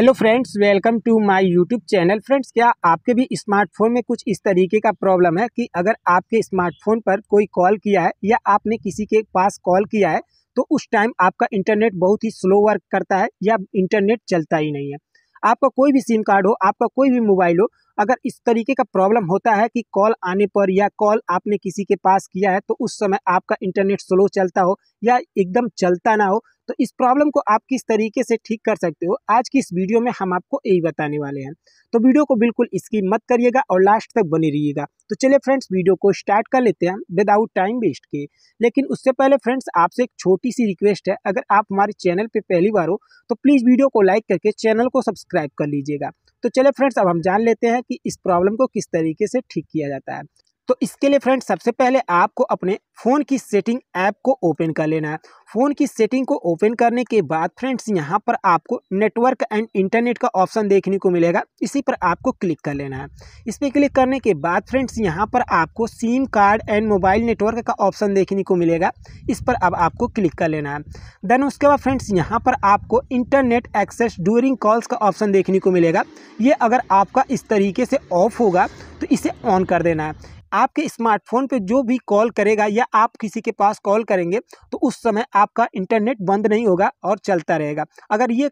Hello friends welcome to my YouTube channel friends क्या आपके भी स्मार्टफ़ोन में कुछ इस तरीके का प्रॉब्लम है कि अगर आपके स्मार्टफ़ोन पर कोई कॉल किया है या आपने किसी के पास कॉल किया है तो उस टाइम आपका इंटरनेट बहुत ही स्लो वर्क करता है या इंटरनेट चलता ही नहीं है। आपका कोई भी सिम कार्ड हो, आपका कोई भी मोबाइल हो अगर इस तरीके का प्रॉब्लम होता है कि कॉल आने पर या कॉल आपने किसी के पास किया है तो उस समय आपका इंटरनेट स्लो चलता हो या एकदम चलता ना हो तो इस प्रॉब्लम को आप किस तरीके से ठीक कर सकते हो, आज की इस वीडियो में हम आपको यही बताने वाले हैं। तो वीडियो को बिल्कुल इसकी मत करिएगा और लास्ट तक बने रहिएगा। तो चलिए फ्रेंड्स वीडियो को स्टार्ट कर लेते हैं विदाउट टाइम वेस्ट के। लेकिन उससे पहले फ्रेंड्स आपसे एक छोटी सी रिक्वेस्ट है, अगर आप हमारे चैनल पर पहली बार हो तो प्लीज़ वीडियो को लाइक करके चैनल को सब्सक्राइब कर लीजिएगा। तो चले फ्रेंड्स अब हम जान लेते हैं कि इस प्रॉब्लम को किस तरीके से ठीक किया जाता है। तो इसके लिए फ्रेंड्स, सबसे पहले आपको अपने फ़ोन की सेटिंग ऐप को ओपन कर लेना है। फ़ोन की सेटिंग को ओपन करने के बाद फ्रेंड्स, यहाँ पर आपको नेटवर्क एंड इंटरनेट का ऑप्शन देखने को मिलेगा। इसी पर आपको क्लिक कर लेना है। इस पर क्लिक करने के बाद फ्रेंड्स, यहाँ पर आपको SIM card and mobile network का ऑप्शन देखने को मिलेगा। इस पर अब आपको क्लिक कर लेना है। देन उसके बाद फ्रेंड्स, यहाँ पर आपको इंटरनेट एक्सेस ड्यूरिंग कॉल्स का ऑप्शन देखने को मिलेगा। ये अगर आपका इस तरीके से ऑफ़ होगा तो इसे ऑन कर देना है। आपके स्मार्टफ़ोन पे जो भी कॉल करेगा या आप किसी के पास कॉल करेंगे तो उस समय आपका इंटरनेट बंद नहीं होगा और चलता रहेगा। अगर ये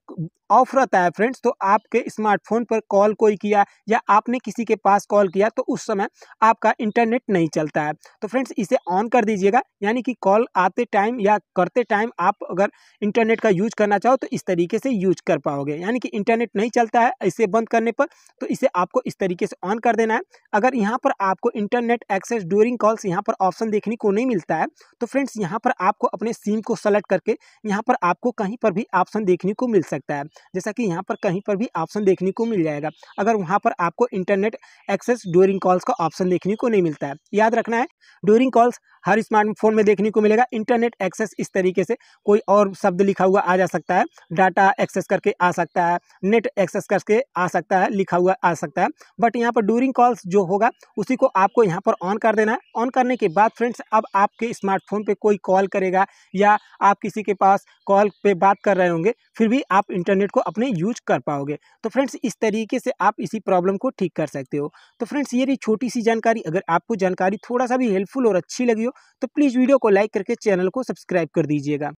ऑफ़ रहता है फ्रेंड्स तो आपके स्मार्टफ़ोन पर कॉल कोई किया या आपने किसी के पास कॉल किया तो उस समय आपका इंटरनेट नहीं चलता है। तो फ्रेंड्स, इसे ऑन कर दीजिएगा, यानी कि कॉल आते टाइम या करते टाइम आप अगर इंटरनेट का यूज़ करना चाहो तो इस तरीके से यूज़ कर पाओगे। यानी कि इंटरनेट नहीं चलता है इसे बंद करने पर तो इसे आपको इस तरीके से ऑन कर देना है। अगर यहाँ पर आपको इंटरनेट एक्सेस ड्यूरिंग कॉल्स यहाँ पर ऑप्शन देखने को नहीं मिलता है। तो फ्रेंड्स यहाँ पर आपको अपने सिम को सेलेक्ट करके यहाँ पर आपको कहीं पर भी ऑप्शन देखने को मिल सकता है। जैसा कि यहाँ पर कहीं पर भी ऑप्शन देखने को मिल जाएगा। अगर वहाँ पर आपको इंटरनेट एक्सेस ड्यूरिंग कॉल्स का ऑप्शन देखने को नहीं मिलता है। याद रखना है ड्यूरिंग कॉल्स हर स्मार्टफ़ोन में देखने को मिलेगा। इंटरनेट एक्सेस इस तरीके से कोई और शब्द लिखा हुआ आ जा सकता है। डाटा एक्सेस करके आ सकता है, नेट एक्सेस करके आ सकता है, लिखा हुआ आ सकता है। बट यहाँ पर ड्यूरिंग कॉल्स जो होगा, उसी को आपको यहाँ पर ऑन कर देना है। ऑन करने के बाद फ्रेंड्स अब आपके स्मार्टफ़ोन पर कोई कॉल करेगा या आप किसी के पास कॉल पर बात कर रहे होंगे, फिर भी आप इंटरनेट को अपने यूज़ कर पाओगे। तो फ्रेंड्स इस तरीके से आप इसी प्रॉब्लम को ठीक कर सकते हो। तो फ्रेंड्स ये छोटी सी जानकारी। अगर आपको जानकारी थोड़ा सा भी हेल्पफुल और अच्छी लगी हो तो प्लीज़ वीडियो को लाइक करके चैनल को सब्सक्राइब कर दीजिएगा।